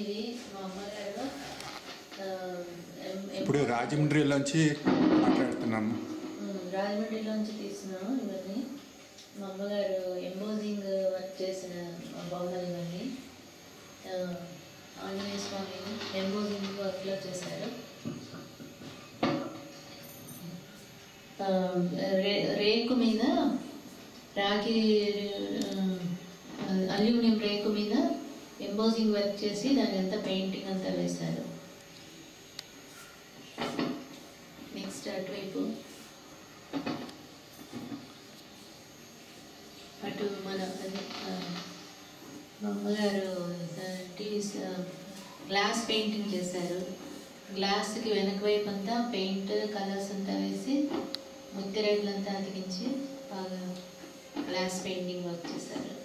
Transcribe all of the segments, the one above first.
ఇది మా అమ్మగారు ఇప్పుడు రాజమండ్రిలోంచి మాట్లాడుతున్నాము. రాజమండ్రిలోంచి తీసినాము ఇవన్నీ. మా అమ్మగారు ఎంబోజింగ్ వర్క్ చేసిన బొమ్మలు ఇవన్నీ. ఆంజనేయ స్వామి ఎంబోజింగ్ వర్క్లో చేశారు. రే రేకు మీద రాగి అల్యూమినియం రేకు మీద ఎంబోజింగ్ వర్క్ చేసి దాని అంతా పెయింటింగ్ అంతా వేశారు. నెక్స్ట్ అటువైపు. అటు మన అది అమ్మగారు గ్లాస్ పెయింటింగ్ చేశారు. గ్లాస్కి వెనక వైపు అంతా పెయింట్ కలర్స్ అంతా వేసి ముత్తిరేకులంతా అతికించి బాగా గ్లాస్ పెయింటింగ్ వర్క్ చేశారు.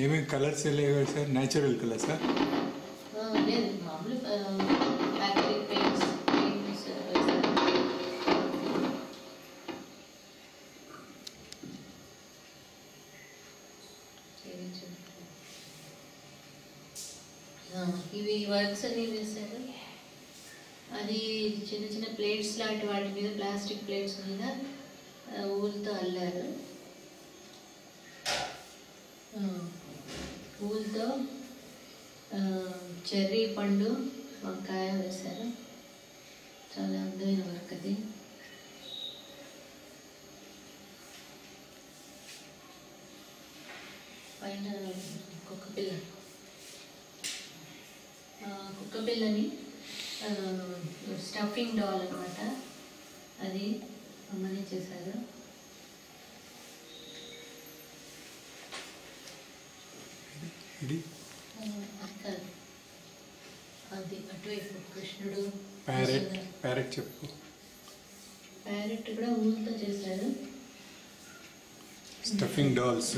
ఏమేమి కలర్స్ లేవు సార్? Natural colour sir? లేదు. మామూలు ఇవి వర్క్స్ అని వేశారు అది చిన్న చిన్న ప్లేట్స్ లాంటి వాటి మీద ప్లాస్టిక్ ప్లేట్స్ మీద ఊరితో అల్లారు. పూలతో చెర్రీ పండు వంకాయ వేశారు. చాలా అందమైన వర్క్ అది. పైన కుక్క పిల్ల. కుక్క పిల్లని స్టఫింగ్ డాల్ అనమాట అది అమ్మనే చేశారు. ఇది? ప్యారెట్. ప్యారెట్ చెప్పు. ప్యారెట్ కూడా ఊళ్ళతో చేశారు. Stuffing dolls.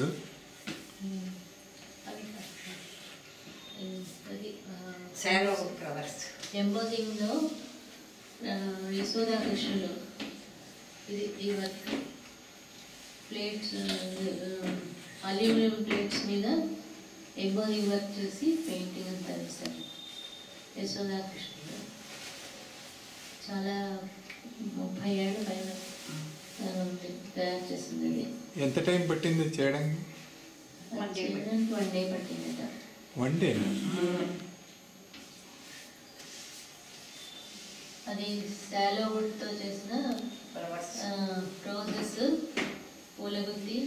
శాలో ఫ్లవర్స్ ఎంబోజింగ్లో యశోదా కృష్ణుడు ఇది ఈ వర్క్. ప్లేట్స్ అల్యూమినియం ప్లేట్స్ మీద ఎంబోజింగ్ వర్క్ చేసి పెయింటింగ్ అంతా వేశారు. యశోదా కృష్ణుడు చాలా ముప్పై ఏళ్ళ పైన తయారు చేసింది అది ఎంత టైం పట్టింది చేయడానికి చేయడానికి వన్ డే పట్టిందట. వన్ డే అది శాలో వుడ్తో చేసిన రోజెస్ పూలగుత్తి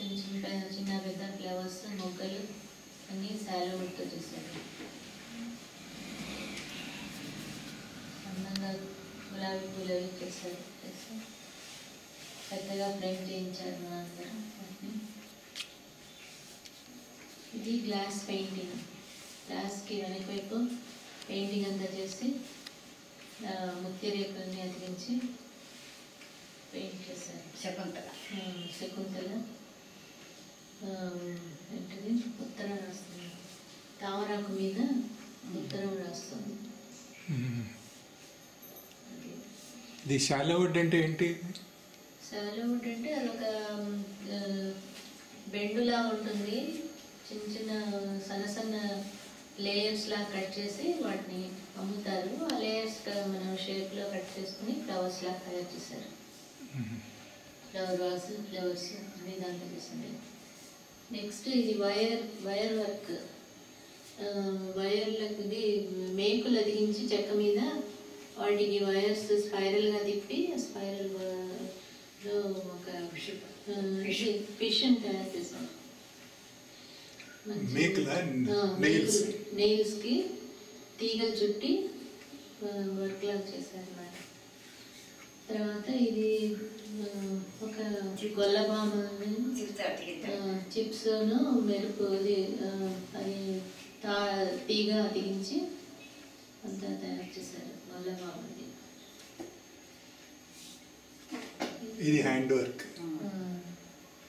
చిన్న చిన్న చిన్న పెద్ద ఫ్లవర్స్ మొగ్గలు అన్నీ శాలో వుడ్తో చేశారు అందంగా గులాబీ పూలు అవి చేశారు పెద్దగా ఫ్రేమ్ చేయించారు మా అందరం ఇది గ్లాస్ పెయింటింగ్ గ్లాస్కి వెనక వైపు పెయింటింగ్ అంతా చేసి ఆ, అతికించి పెయింట్ చేశారు శకుంతల శకుంతల ఏంటిది ఉత్తరం రాస్తుంది. తామరాకు మీద ఉత్తరం రాస్తుంది. అది ఇది షాలోవుడ్ అంటే ఏంటి? సాలవుడ్ అంటే అదొక ఆ, బెండులా ఉంటుంది. చిన్న చిన్న సన్న సన్న లేయర్స్ లా కట్ చేసి వాటిని అమ్ముతారు. ఆ లేయర్స్ మనం షేప్లో కట్ చేసుకుని ఫ్లవర్స్ లా తయారు చేశారు ఫ్లవర్ వాస్ ఫ్లవర్స్ అన్ని దాంట్లో చేసింది నెక్స్ట్ ఇది వైర్ వైర్ వర్క్ వైర్లకు ఇది మేకులు అదిగించి చెక్క మీద వాటికి వైర్స్ స్పైరల్గా తిప్పి స్పైరల్లో ఒక ఫిష్ తయారు చేశారు మంచి- మేకులా? ఆ, Nails? మేకులు. nails కి తీగలు చుట్టి వర్క్ లాగా చేశారు అన్నమాట తర్వాత ఇది ఒక గొల్లబామ చిరుతాటి చిప్స్ మెరుపు అది తా తీగ అతికించి అంతా తయారు చేశారు గొల్లబామది ఇది. Hand work.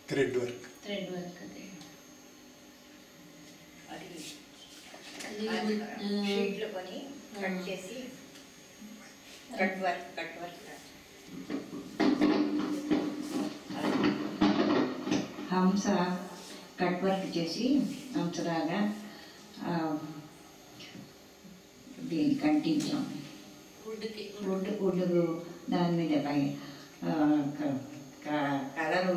Thread work. Thread work అది. షీట్లు కొని కట్. చేసి కట్ వర్క్ కట్ వర్క్. హంస కట్ వర్క్ చేసి ఆ, దీన్ని కంటించాం. వుడ్కి వుడ్ వుడ్ దాని మీద పై కలరు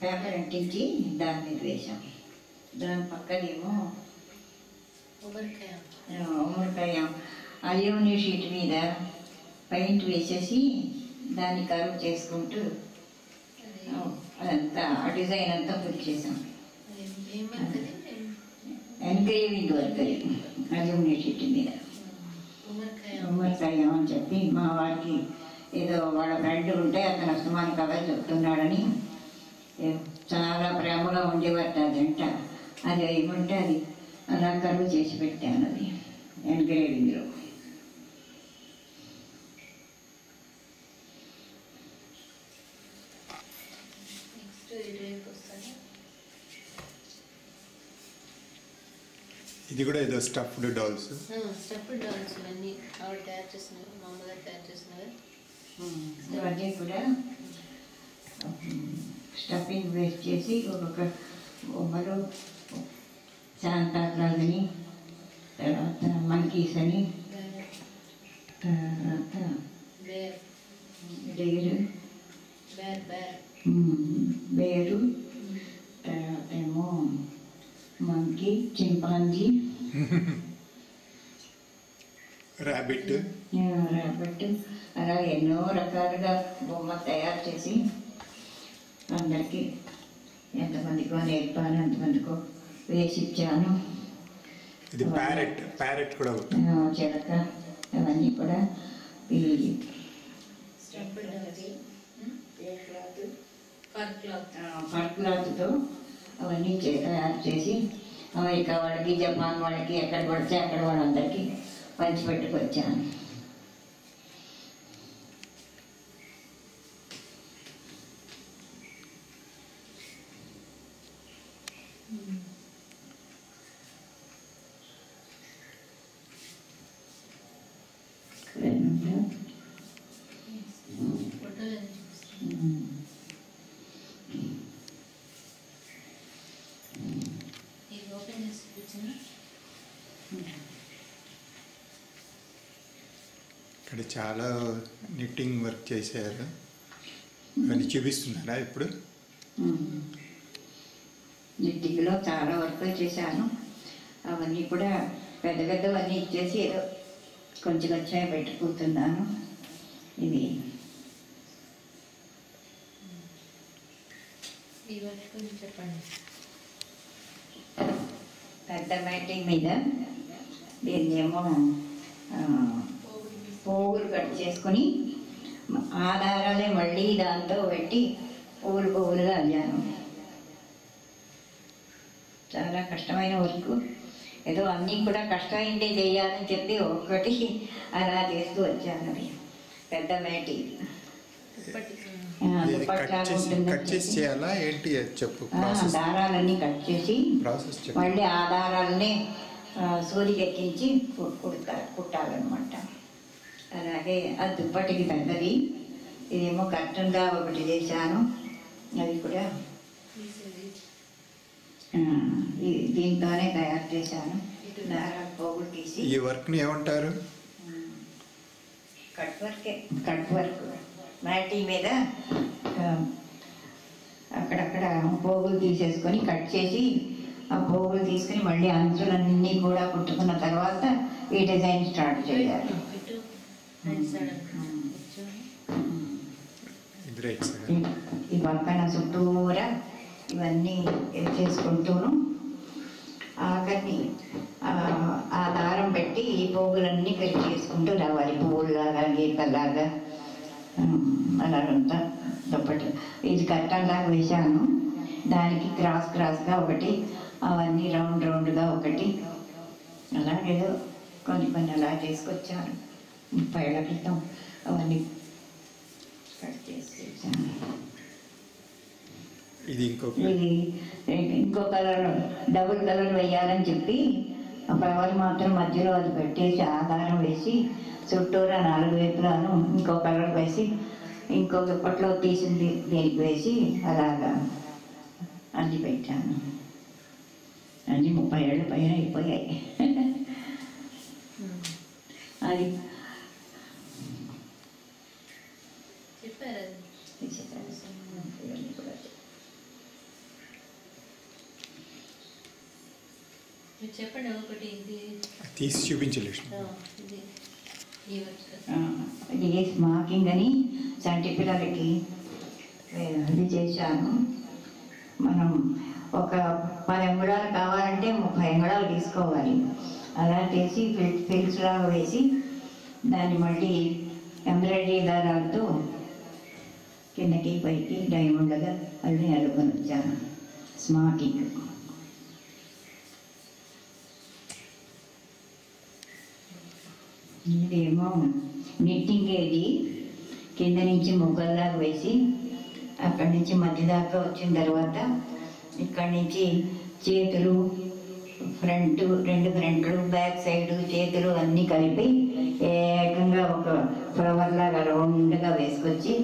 పేపర్ అంటించి దాని మీద వేసాం దాని పక్కనేమో కొబ్బరికాయ ఉమ్మడికాయ అల్యూమినియం షీట్ మీద పెయింట్ వేసేసి దాన్ని కరువు చేసుకుంటూ అదంతా ఆ డిజైన్ అంతా పూర్తి చేసాం ఏం- ఏమంటది ఎన్గ్రేవింగ్ వర్క్ అది. మీద. ఉమ్మడికాయ అని చెప్పి మా వారికి ఏదో వాళ్ళ ఫ్రెండ్ ఉంటే అతను అస్తమాన్ కథ చెప్తున్నాడని. చాలా ప్రేమగా ఉండేవారు అదంట అది ఏమంటే అది అలా కరువు చేసి పెట్టాను అది. ఎన్గ్రేవింగ్లో ఇది కూడా ఏదో స్టఫ్డ్ డాల్స్. స్టెప్ డాన్స్ ఇవన్నీ ఆవిడ తయారు చేసినవి మా అమ్మగారు తయారు చేసినవి. ఇవన్నీ కూడా స్టఫింగ్ వేస్ట్ చేసి ఒక్కొక్క బొమ్మలు శాంతాక్లాజ్ అని తర్వాత మంకీస్ అని తర్వాత డేరు బేరు తర్వాత ఏమో మంకీ చింపాంజీ ర్యాబిట్ రాబట్టి అలా ఎన్నో రకాలుగా బొమ్మ తయారు చేసి అందరికీ ఎంతమందికో నేర్పాను ఎంతమందికో వేసి ఇచ్చాను ఇది ప్యారెట్ ప్యారెట్ కూడా చిలక అవన్నీ కూడా ఈ ఫర్ క్లాత్? పర్క్లాత్తో అవన్నీ చే- తయారు చేసి అమెరికా వాళ్ళకి జపాన్ వాళ్ళకి ఎక్కడ పడితే అక్కడ వాళ్ళందరికీ పంచిపెట్టుకొచ్చాను ఫోటోలు అన్ని చూపిస్తాను ఇది ఓపెన్ చేసి చూపించిన ఇక్కడ చాలా నిట్టింగ్ వర్క్ చేశారు. అవన్నీ చూపిస్తున్నారా ఇప్పుడు? నిట్టిలో చాలా వర్క్ చేశాను. అవన్నీ కూడా పెద్ద పెద్దవన్నీ ఇచ్చేసి ఏదో కొంచెం కొంచెం పెట్టుకుంటున్నాను. ఇది చెప్పండి. పెద్ద మ్యాటింగ్ మీద. దీన్ని ఏమో ఆ, పోగులు కట్ చేసుకొని ఆధారాలే మళ్ళీ దాంతో పెట్టి పువ్వులు పువ్వులుగా అల్లాను. చాలా కష్టమైన వర్క్. ఏదో అన్నీ కూడా కష్టమైందే చేయాలని చెప్పి ఒక్కటి అలా చేస్తూ వచ్చాను అది. పెద్ద మేటి. దారాలన్నీ కట్ చేసి మళ్ళీ ఆ దారాలని ఆ, సూదికి ఎక్కించి కుట్టాలన్నమాట. అలాగే ఆ దుప్పటికి పెద్దది ఇదేమో కట్టంగా ఒకటి చేశాను. అది కూడా దీంతోనే తయారు చేశాను. దారాలు పోగులు తీసి. ఈ వర్క్ని ఏమంటారు? కట్ వర్కే కట్ వర్క్. మ్యాటీ మీద అక్కడక్కడ పోగులు తీసేసుకొని కట్ చేసి ఆ పోగులు తీసుకుని మళ్ళీ అంచులన్నీ కూడా కుట్టుకున్న తర్వాత ఈ డిజైన్ స్టార్ట్ చేయాలి. ఈ- ఈ పక్కన చుట్టూరా ఇవన్నీ చేసుకుంటూను. ఆఖరిని ఆ, ఆ దారం పెట్టి ఈ పోగులన్నీ కట్ చేసుకుంటూ రావాలి. పువ్వుల్లాగా గీతలాగా ఉమ్, అలాగంతా దుప్పటి ఇది కట్టంలాగా వేశాను. దానికి క్రాస్ క్రాస్గా ఒకటి అవన్నీ రౌండ్ రౌండ్గా ఒకటి. అలాగేదో కొన్ని కొన్ని అలా చేసుకొచ్చాను. ముప్పై ఏళ్ళ క్రితం అవన్నీ కట్ చేసుకొచ్చాను ఇది ఇంకో కలర్ డబుల్ కలర్ వేయాలని చెప్పి ఆ ఫ్లవర్ మాత్రం మధ్యలో అది పెట్టేసి ఆధారం వేసి చుట్టూరా నాలుగు వైపులాను ఇంకో కలర్ వేసి ఇంకో దుప్పట్లో తీసింది దీనికి వేసి అలాగా అది పెట్టాను. అన్నీ ముప్పై ఏళ్ళ పైన అయిపోయాయి. అది చెప్పారు అది ఇవన్నీ కూడా మీరు చెప్పండి ఒకటి ఇది. తీసి చూపించు లక్ష్మి ఆ, ఇది. ఈ వర్క్ ఇది స్మాకింగ్ అని చంటి పిల్లలకి ఇది చేశాను. మనం ఒక పది అంగుళాలు కావాలంటే ముప్పై అంగుళాలు తీసుకోవాలి. అలా చేసి ఫిల్ ఫిల్స్ లాగా వేసి దాన్ని మళ్ళీ ఎంబ్రాయిడరీ దారాలతో కిందకి పైకి డైమండ్గా అల్లి అల్లుకొని వచ్చాను. స్మాకింగ్ ఇదేమో నిట్టింగ్ ఏది కింద నుంచి ముగ్గల్లాగా వేసి అక్కడి నుంచి మధ్య దాకా వచ్చిన తర్వాత ఇక్కడి నుంచి చేతులు ఫ్రంట్ రెండు ఫ్రంట్లు బ్యాక్ సైడ్ చేతులు అన్నీ కలిపి ఏకంగా ఒక ఫ్లవర్ లాగా రౌండ్గా వేసుకొచ్చి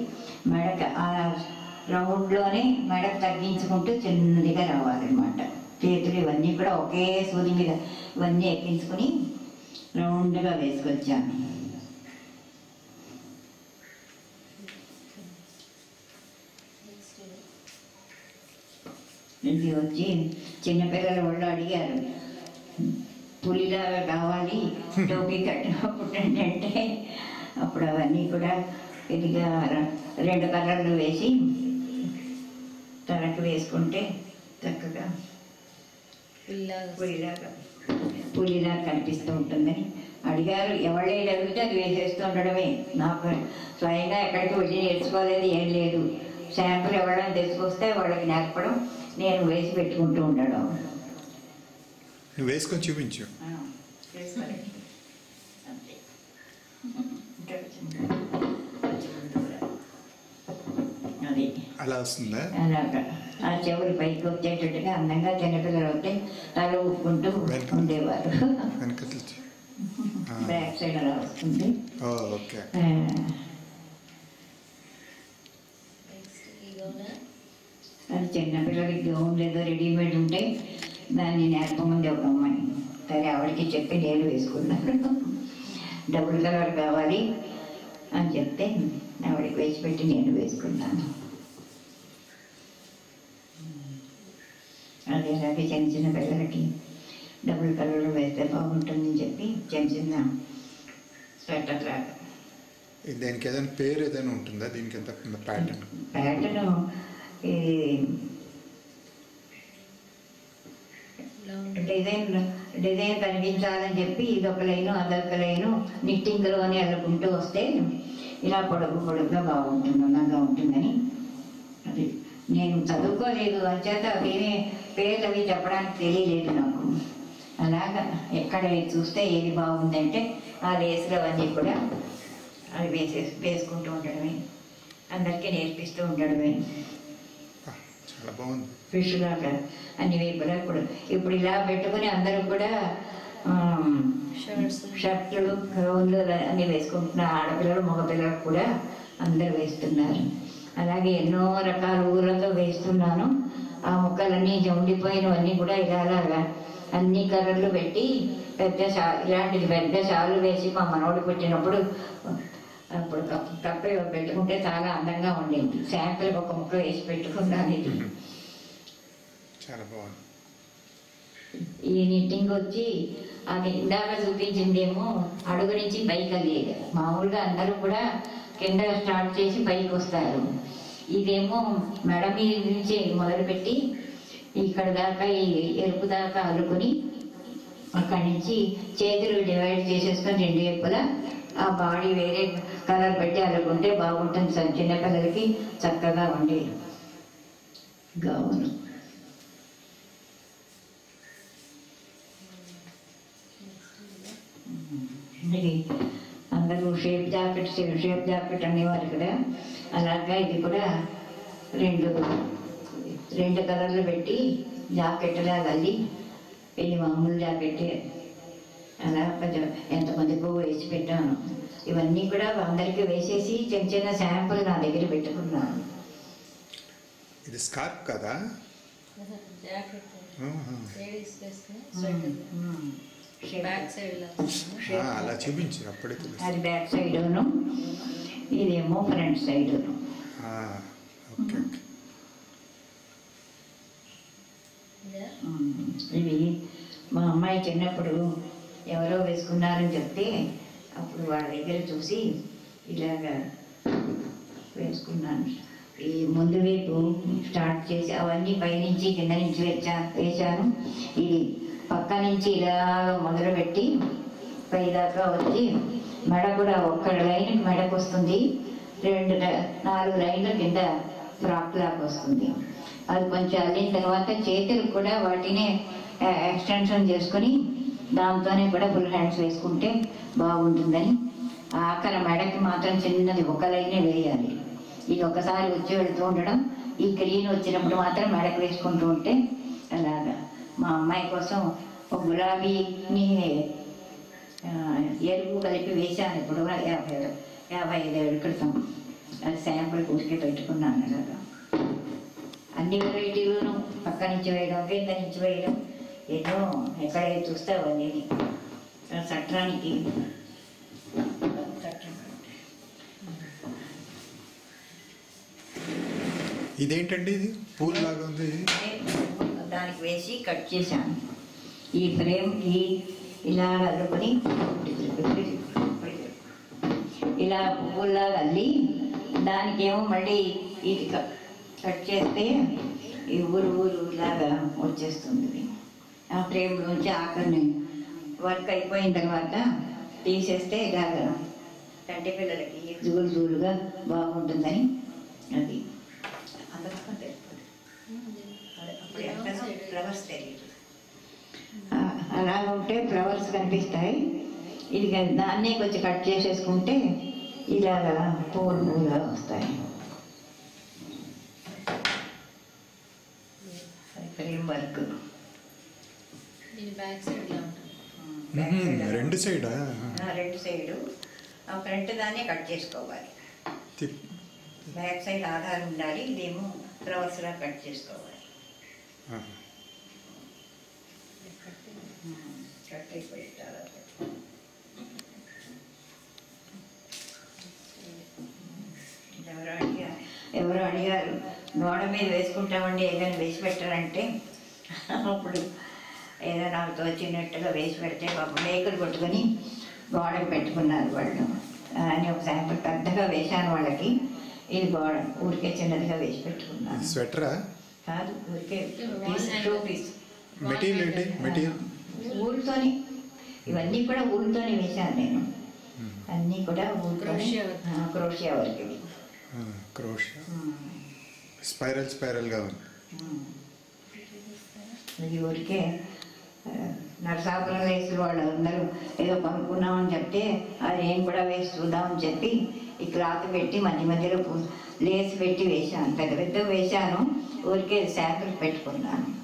మెడక ఆ రౌండ్లోనే మెడ తగ్గించుకుంటూ చిన్నదిగా రావాలన్నమాట. చేతులు ఇవన్నీ కూడా ఒకే సూది మీద ఇవన్నీ ఎక్కించుకొని రౌండ్గా వేసుకొచ్చాను. ఇది వచ్చి చిన్నపిల్లలు వాళ్ళు అడిగారు పులిలాగా కావాలి టోపీ కట్టినప్పుడు అంటే అప్పుడు అవన్నీ కూడా ఇదిగా రెండు కలర్లు వేసి తనకు వేసుకుంటే చక్కగా పుల్లాగా పులిలాగా కనిపిస్తూ ఉంటుందని అడిగారు. ఎవరు అడిగితే అది వేసేస్తూ ఉండడమే. నాకు స్వయంగా ఎక్కడికి వెళ్ళి నేర్చుకోలేదు ఏం లేదు. శాంపుల్ ఎవరైనా తెచ్చుకొస్తే వాళ్ళకి నేర్పడం నేను వేసి పెట్టుకుంటూ ఉండడం. నువ్వు వేసుకొని చూపించు. అలా వస్తుందా? అలాగా. ఆ చెవులు పైకి వచ్చేటట్టుగా అందంగా చిన్నపిల్లలు వస్తే తల ఊపుకుంటూ. ఉండేవారు. బ్యాక్ సైడ్ అలా వస్తుంది. అది చిన్నపిల్లలకి గౌన్ ఏదో రెడీమేడ్ ఉంటే దాన్ని నేర్పమంది ఒక అమ్మాయి. సరే ఆవిడకి చెప్పి నేను వేసుకున్నాను. డబుల్ కలర్ కావాలి అని చెప్తే ఆవిడకి వేసి పెట్టి నేను వేసుకున్నాను. అలాగే చిన్న చిన్న పిల్లలకి డబుల్ కలర్ వేస్తే బాగుంటుందని చెప్పి చిన్న చిన్న స్వెటర్ లాగా దానికి ఏదైనా పేరు ఏదైనా ఉంటుందా? దీనికి ఎంత ప్యాటర్న్. ప్యాటర్న్ డిజైన్ డిజైన్ కనిపించాలని చెప్పి ఇదొక లైను అదొక లైను నిట్టింగ్లో అని అల్లుకుంటూ వస్తే ఇలా పొడుగు పొడుగుగా బాగుంటుంది అందంగా ఉంటుందని నేను చదువుకోలేదు అంచేత అవేమీ పేర్లు అవి చెప్పడానికి తెలియలేదు నాకు. అలాగా ఎక్కడ చూస్తే ఏది బాగుందంటే ఆ లేసులు అవన్నీ కూడా అవి వేసే వేసుకుంటూ ఉండడమే. అందరికీ నేర్పిస్తూ ఉండడమే. చాలా బాగుంది. ఫిష్ లాగా అన్ని వైపులా కూడా. ఇప్పుడు ఇలా పెట్టుకుని అందరూ కూడా షర్ట్లు గౌన్లు అన్ని వేసుకుంటున్నారు ఆడపిల్లలు మగపిల్లలు కూడా అందరూ వేస్తున్నారు. అలాగే ఎన్నో రకాల ఊళ్ళతో వేస్తున్నాను. ఆ మొక్కలన్నీ ఉండిపోయినవన్నీ కూడా ఇలా అలాగా అన్ని కలర్లు పెట్టి పెద్ద షా ఇలాంటిది పెద్ద షాలు వేసి మా మనవడు పెట్టినప్పుడు అప్పుడు కప్ కప్ప పెట్టుకుంటే చాలా అందంగా ఉండింది. శాంపిల్ ఒక ముక్క వేసి పెట్టుకున్నాను. ఇది చాలా బాగుంది. ఈ నిట్టింగ్ వచ్చి అది ఇందాక చూపించిందేమో అడుగు నుంచి పైకి వెళ్ళేది మామూలుగా అందరూ కూడా కింద స్టార్ట్ చేసి పైకి వస్తారు. ఇదేమో మెడ మీద నుంచి మొదలుపెట్టి ఇక్కడ దాకా ఈ ఎరుపు దాకా అల్లుకొని అక్కడి నుంచి చేతులు డివైడ్ చేసేసుకొని రెండు వైపులా ఆ బాడీ వేరే కలర్ పెట్టి అల్లుకుంటే బాగుంటుంది సార్. చిన్నపిల్లలకి చక్కగా ఉండేది గౌను. ఇది అందరూ షేప్ జాకెట్ షేప్ జాకెట్ అనేవారు కదా అలాగా ఇది కూడా రెండు రెండు కలర్లు పెట్టి జాకెట్ లాగా అల్లి ఇది మామూలు జాకెట్ అలా కొంచెం ఎంతమందికో వేసి పెట్టాను. ఇవన్నీ కూడా అందరికీ వేసేసి చిన్న చిన్న శాంపుల్ నా దగ్గర పెట్టుకున్నాను. ఇది స్కార్ప్ కదా? జాకెట్. బ్యాక్ సైడ్ అలా చూపించు అప్పుడే తెలుసు అది బ్యాక్ సైడును ఇదేమో ఫ్రంట్ సైడును ఆ, ఓకే ఇవి మా అమ్మాయి చిన్నప్పుడు ఎవరో వేసుకున్నారని చెప్తే అప్పుడు వాళ్ళ దగ్గర చూసి ఇలాగా వేసుకున్నాను. ఈ ముందు వైపు స్టార్ట్ చేసి అవన్నీ పైనుంచి కింద నుంచి వేచా వేశాను. ఇది పక్క నుంచి ఇలా మొదలుపెట్టి పైదాకా వచ్చి మెడ కూడా ఒక్క లైన్ మెడకు వస్తుంది. రెండు నాలుగు లైన్ల కింద ఫ్రాక్ లాగా వస్తుంది. అది కొంచెం అల్లిన తర్వాత చేతులు కూడా వాటిని ఎక్స్టెన్షన్ చేసుకొని దాంతోనే కూడా ఫుల్ హ్యాండ్స్ వేసుకుంటే బాగుంటుందని. ఆఖరి మెడకి మాత్రం చిన్నది ఒక లైనే వేయాలి. ఇది ఒకసారి వచ్చి వెళ్తూ ఉండడం ఈ క్లీన్ వచ్చినప్పుడు మాత్రం మెడకు వేసుకుంటూ ఉంటే మా అమ్మాయి కోసం ఒక గులాబీని ఎరుపు కలిపి వేశాను. ఇప్పుడు యాభై యాభై ఐదు ఏళ్ళ క్రితం. అది శాంపుల్ ఊరికే పెట్టుకున్నాను అలాగా. అన్ని వెరైటీలను పక్క నుంచి వేయడం కింద నుంచి వేయడం. ఎన్నో ఎక్కడ చూస్తే అవన్నీ చట్రానికి చట్రం ఇదేంటండి ఇది? పూల్ లాగా ఉంది. ఇది దానికి వేసి కట్ చేశాను. ఈ ఫ్రేమ్కి ఇలా అల్లుకొని ఇలా పువ్వుల్లా అల్లి దానికేమో మళ్ళీ ఇది కట్ చేస్తే ఈ ఊరు ఊరు లాగా వచ్చేస్తుంది. ఆ ఆ ఫ్రేమ్లోంచి ఆఖరిని వర్క్ అయిపోయిన తర్వాత తీసేస్తే ఇలాగా కంటి పిల్లలకి జూలు జూలుగా బాగుంటుందని అది అందరికీ తెలుసు ఎక్కడ ఫ్లవర్స్ తెలియదు అలా ఉంటే ఫ్లవర్స్ కనిపిస్తాయి. ఇది దాన్నే కొంచెం కట్ చేసేసుకుంటే ఇలాగా పూలు పూలుగా వస్తాయి. Frame work. దీని బ్యాక్ సైడ్ ఇలా ఉంటుంది? మ్మ్, రెండు సైడా? రెండు సైడు. ఆ ఫ్రంట్ దాన్నే కట్ చేసుకోవాలి. బ్యాక్ సైడ్ ఆధార్ ఉండాలి ఇదేమో ఫ్లవర్స్లా కట్ చేసుకోవాలి. కట్ అయిపోయి ఎవరో అడిగారు? ఎవరో అడిగారు గోడ మీద వేసుకుంటామండి ఏదైనా వేసి పెట్టారంటే. అప్పుడు ఏదో నాకు తోచినట్టుగా వేసి పెడితే పాపం మేకలు కొట్టుకొని గోడకు పెట్టుకున్నారు వాళ్ళు. అని ఒక శాంపుల్ పెద్దగా వేశాను వాళ్ళకి. ఇది గోడ ఊరికే చిన్నదిగా వేసి పెట్టుకున్నాను. స్వెటరా? కాదు ఊరికే Wall piece hanger. Two piece material ఏంటి? మెటీరియల్ ఊళ్ళతోని ఇవన్నీ కూడా ఊళ్ళతోనే వేశాను నేను. అన్నీ కూడా work. క్రోషియా వర్క్ ఇవి. క్రోష్ ఉమ్. స్పైరల్ స్పైరల్గా ఉంది. ఇది ఊరికే ఆ, నరసాపురం వేసిన వాళ్ళు అందరూ ఏదో కొనుక్కున్నామని చెప్తే అది నేను కూడా వేసి చూద్దామని చెప్పి ఈ క్లాత్ పెట్టి మధ్య మధ్యలో పు- లేస్ పెట్టి వేశాను. పెద్ద పెద్ద వేశాను. ఊరికే శాంపుల్ పెట్టుకున్నాను.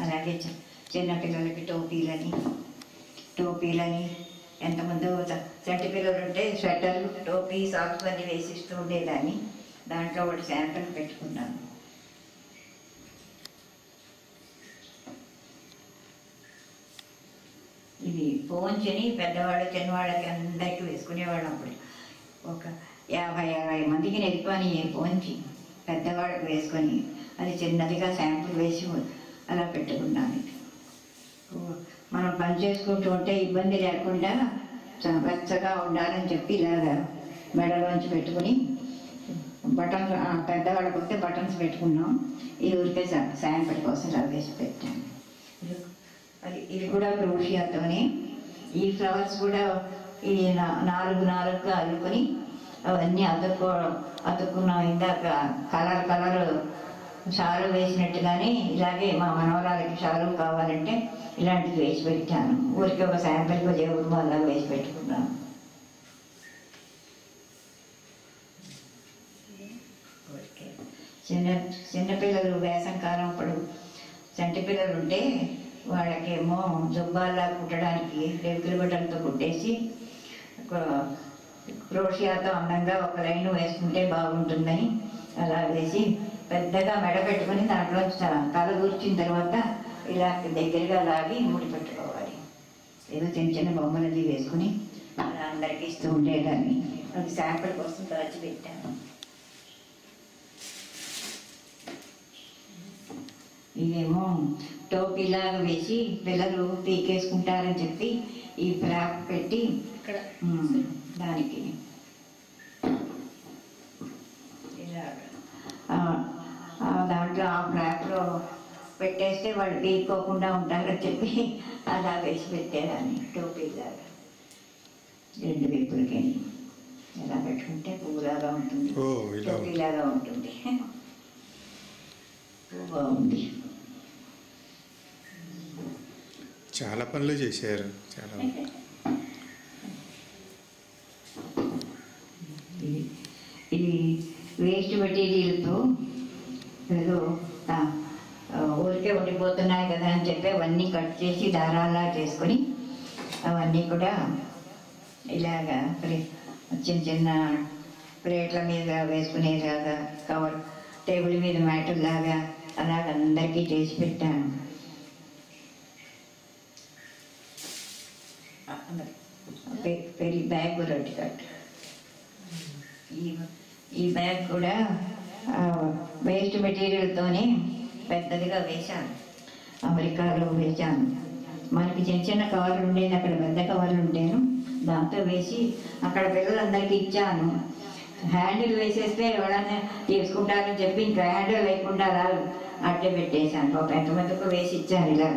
అలాగే చిన్న చిన్నపిల్లలకి టోపీలని టోపీలని ఎంతమందో చంటి పిల్లలు ఉంటే స్వెటర్లు టోపీ సాక్స్ అన్నీ వేసిస్తూ ఉండేదాన్ని. దాంట్లో ఒకటి శాంపుల్ పెట్టుకున్నాను. ఇది పోంచని పెద్దవాళ్ళు చిన్నవాళ్ళకి అందరికీ వేసుకునేవాళ్ళం అప్పుడు. ఒక యాభై అరవై మందికి నెరిపోని పోంచి పెద్దవాడికి వేసుకొని అది చిన్నదిగా శాంపుల్ వేసి అలా పెట్టుకున్నాను. మనం పని చేసుకుంటూ ఉంటే ఇబ్బంది లేకుండా వెచ్చగా ఉండాలని చెప్పి ఇలాగ మెడలోంచి పెట్టుకుని బటన్స్ పెద్దవాళ్ళకి వస్తే బటన్స్ పెట్టుకున్నాం. ఇది ఊరికే శా- కోసం ఇలా పెట్టాను. అది ఇది కూడా క్రూషియాతోనే ఈ ఫ్లవర్స్ కూడా ఈ నా- నాలుగు నాలుగుగా అల్లుకొని అవన్నీ అతుక్కో అతుక్కున్నాం ఇందాక కలర్ కలర్ షాలు వేసినట్టుగానే ఇలాగే మా మనవరాలకి షాలు కావాలంటే ఇలాంటివి వేసి పెట్టాను. ఊరికి ఒక శాంపిల్కి దేవుడు అలా వేసి పెట్టుకున్నాను. చిన్న చిన్నపిల్లలు వేసం కాలం అప్పుడు చంటి పిల్లలు ఉంటే వాళ్ళకేమో జుబ్బాల్లా కుట్టడానికి రెగ్గుల బట్టలతో కుట్టేసి క్రోషియాతో అందంగా ఒక లైన్ వేసుకుంటే బాగుంటుందని అలా వేసి పెద్దగా మెడ పెట్టుకొని దాంట్లో తల దూర్చిన తర్వాత ఇలా దగ్గరగా లాగి ముడి పెట్టుకోవాలి. ఏదో చిన్న చిన్న బొమ్మలు అది వేసుకుని అలా అందరికీ ఇస్తూ ఉండేదాన్ని. అది శాంపుల్ కోసం దాచి పెట్టాను ఇదేమో టోపీలాగా వేసి పిల్లలు పీకేసుకుంటారని చెప్పి ఈ ఫ్లాప్ పెట్టి దానికి. ఇలాగ. ఆ, ఆ దాంట్లో ఆ ఫ్లాప్లో పెట్టేస్తే వాళ్ళు పీక్కోకుండా ఉంటారని చెప్పి అలా వేసి పెట్టేదాన్ని టోపీలాగా రెండు వైపులకి. ఇలా పెట్టుకుంటే పువ్వులాగా ఉంటుంది. టోపీలాగా ఉంటుంది. పువ్వు బాగుంది. చాలా పనులు చేశారు. చాలా. ఇది వేస్ట్ మెటీరియల్తో ఏదో ఊరికే ఉండిపోతున్నాయి కదా అని చెప్పి అవన్నీ కట్ చేసి దారాలా చేసుకొని అవన్నీ కూడా ఇలాగా ప్రే- చిన్న చిన్న ప్లేట్ల మీద వేసుకునేలాగా కవర్ టేబుల్ మీద మ్యాటర్ లాగా అలాగ అందరికీ చేసి పెట్టాను పె- పెళ్ళి బ్యాగ్ కూడా కట్ ఈ ఈ బ్యాగ్ కూడా వేస్ట్ మెటీరియల్తోనే పెద్దదిగా వేశాను. అమెరికాలో వేశాను. మనకి చిన్న చిన్న కవర్లు ఉండేది అక్కడ పెద్ద కవర్లు ఉండేను. దాంతో వేసి అక్కడ పిల్లలందరికీ ఇచ్చాను. హ్యాండిల్ వేసేస్తే ఎవడన్నా తీసుకుంటారని చెప్పి ఇంకా హ్యాండిల్ లేకుండా అలా అట్టే పెట్టేశాను ఒక ఎంతమందికి వేసి ఇచ్చాను ఇలా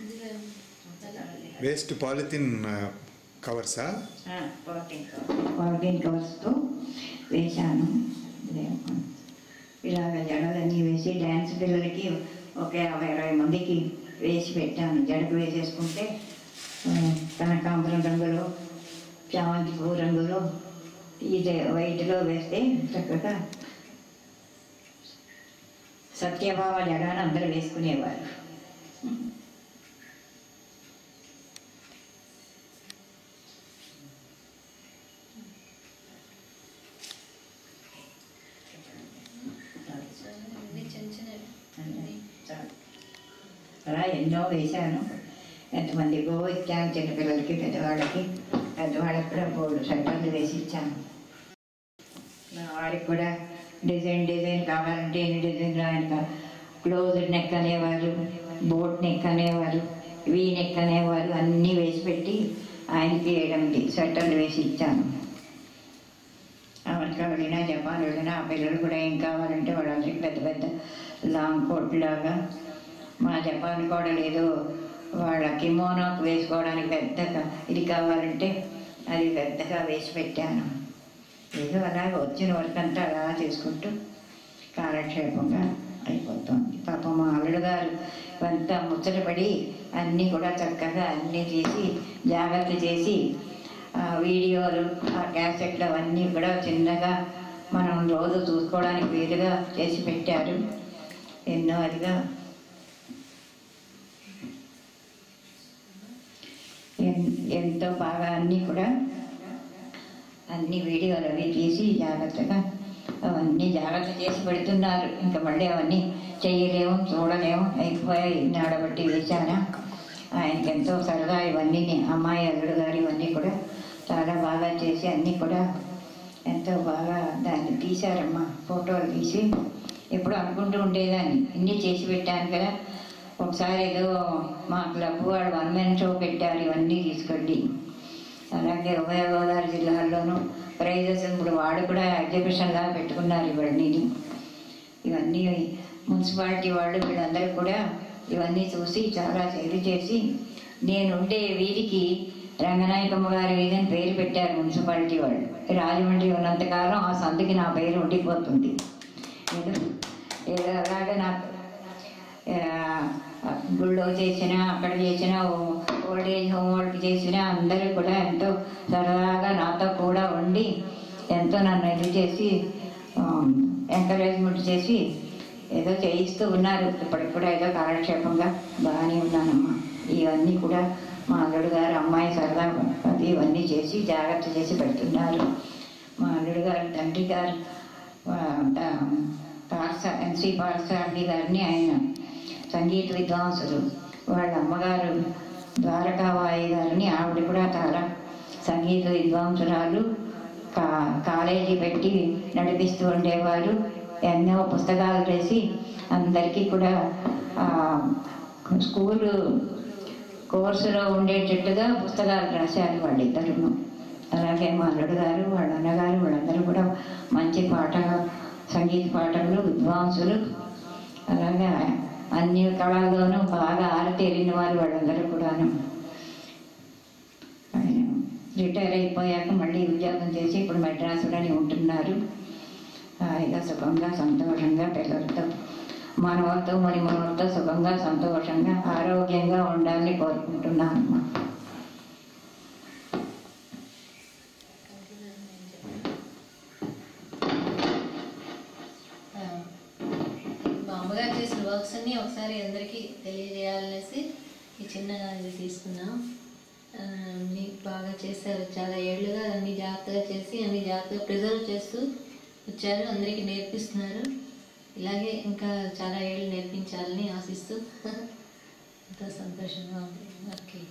ఇందులో అలా వేస్ట్ పాలిథిన్ కవర్సా? పాలిథిన్ కవర్స్తో వేశాను. ఇలాగ జడలన్నీ వేసి డ్యాన్స్ పిల్లలకి ఒక యాభై ఇరవై మందికి వేసి పెట్టాను. జడకు వేసేసుకుంటే కనకాంబరం రంగులో చామంతి పువ్వు రంగులో ఇది వైట్లో వేస్తే చక్కగా సత్యభావ జడ అని అందరూ వేసుకునేవారు అన్ని చిన్న చిన్నవి అన్ని. అలా ఎన్నో వేశాను ఎంతమందికో ఇచ్చాను చిన్నపిల్లలకి పెద్దవాళ్ళకి పెద్దవాళ్ళకి కూడా మూడు సెంటర్లు వేసి ఇచ్చాను. మా కూడా డిజైన్ డిజైన్ కావాలంటే ఎన్ని డిజైన్లు ఆయన క్లోజ్ నెక్ అనేవారు బోట్ నెక్ అనేవారు వీ నెక్ అనేవారు అన్నీ వేసి పెట్టి ఆయనకి వేయడానికి స్వెటర్లు వేసి ఇచ్చాను. అమెరికా వెళ్ళినా జపాన్ వెళ్ళినా ఆ పిల్లలు కూడా ఏం కావాలంటే వాళ్ళందరికీ పెద్ద పెద్ద లాంగ్ కోట్ లాగా మా జపాన్ కూడా లేదు. వాళ్ళ కిమోనోకి వేసుకోవడానికి పెద్దగా ఇది కావాలంటే అది పెద్దగా వేసి పెట్టాను. ఏదో అలాగే వచ్చిన వర్క్ అంతా అలా చేసుకుంటూ కాలక్షేపంగా అయిపోతుంది. పాపం మా అల్లుడు గారు కొంత ముచ్చటపడి అన్నీ కూడా చక్కగా అన్నీ చేసి జాగ్రత్త చేసి ఆ వీడియోలు ఆ క్యాసెట్లు అవన్నీ కూడా చిన్నగా మనం రోజు చూసుకోవడానికి వీలుగా చేసి పెట్టారు. ఎన్నో అదిగా ఎంతో బాగా అన్నీ కూడా అన్ని వీడియోలు అవి తీసి జాగ్రత్తగా అవన్నీ జాగ్రత్త చేసి పెడుతున్నారు. ఇంకా మళ్ళీ అవన్నీ చేయలేము చూడలేము. అయిపోయాయి. నాడబట్టి వేశానా. ఆయనకి ఎంతో సరదా ఇవన్నీ అమ్మాయి అల్లుడు గారు ఇవన్నీ కూడా చాలా బాగా చేసి అన్నీ కూడా ఎంతో బాగా దాన్ని తీశారమ్మా. ఫోటోలు తీసి ఎప్పుడు అనుకుంటూ ఉండేదాన్ని. ఇన్ని చేసి పెట్టాను కదా. ఒకసారి ఏదో మా క్లబ్ వాళ్ళు వన్ మెన్ షో పెట్టారు ఇవన్నీ తీసుకెళ్ళి అలాగే ఉభయ గోదావరి జిల్లాల్లోనూ ప్రైజెస్ ఇప్పుడు వాడు కూడా ఎగ్జిబిషన్ పెట్టుకున్నారు ఇవన్నీ. ఇవన్నీ మున్సిపాలిటీ వాళ్ళు వీళ్ళందరూ కూడా ఇవన్నీ చూసి చాలా చేరు చేసి నేనుండే వీధికి రంగనాయకమ్మ గారి వీధి అని పేరు పెట్టారు మున్సిపాలిటీ వాళ్ళు. రాజమండ్రి ఉన్నంతకాలం ఆ సందుకి నా పేరు ఉండిపోతుంది. ఏదో ఏదో అలాగే నాకు గుళ్ళో చేసినా అక్కడ చేసినా ఓల్డ్ ఏజ్ హోమ్ వర్క్ చేసినా అందరూ కూడా ఎంతో సరదాగా నాతో కూడా ఉండి ఎంతో నన్ను ఇది చేసి ఎంకరేజ్మెంట్ చేసి ఏదో చేయిస్తూ ఉన్నారు. ఇప్పటికి కూడా ఏదో కాలక్షేపంగా బాగానే ఉన్నానమ్మా. ఇవన్నీ కూడా మా అల్లుడు గారు అమ్మాయి సరదా అది ఇవన్నీ చేసి జాగ్రత్త చేసి పెడుతున్నారు. మా అల్లుడు గారు తండ్రి గారు పార్స ఎన్సి పార్సారథి గారిని ఆయన సంగీత విద్వాంసులు వాళ్ళ అమ్మగారు ద్వారకాబాయి గారిని ఆవిడ కూడా చాలా సంగీత విద్వాంసురాలు. కా కాలేజీ పెట్టి నడిపిస్తూ ఉండేవారు. ఎన్నో పుస్తకాలు వేసి అందరికీ కూడా స్కూలు కోర్సులో ఉండేటట్టుగా పుస్తకాలు రాశారు వాళ్ళిద్దరు. అలాగే మా అల్లుడు గారు వాళ్ళ అన్నగారు వాళ్ళందరూ కూడా మంచి పాట సంగీత పాటలు విద్వాంసులు. అలాగే అన్ని కళల్లోనూ బాగా ఆరితేరిన వారు వాళ్ళందరూ కూడాను. రిటైర్ అయిపోయాక మళ్ళీ ఉద్యోగం చేసి ఇప్పుడు మెడ్రాసులోనే ఉంటున్నారు. హాయిగా సుఖంగా సంతోషంగా పిల్లలతో మనవలతో మణిమణులతో సుఖంగా సంతోషంగా ఆరోగ్యంగా ఉండాలని కోరుకుంటున్నాను ఆ, మా అమ్మగారు చేసిన వర్క్స్ అన్నీ ఒకసారి అందరికీ తెలియజేయాలనేసి ఈ చిన్న ఇది తీసుకున్నాం. అన్నీ బాగా చేశారు. చాలా ఏళ్ళుగా అన్ని జాగ్రత్తగా చేసి అన్ని జాగ్రత్తగా ప్రిజర్వ్ చేస్తూ వచ్చారు. అందరికీ నేర్పిస్తున్నారు. ఇలాగే ఇంకా చాలా ఏళ్ళు నేర్పించాలని ఆశిస్తూ. ఎంతో సంతోషంగా ఉంది. ఓకే.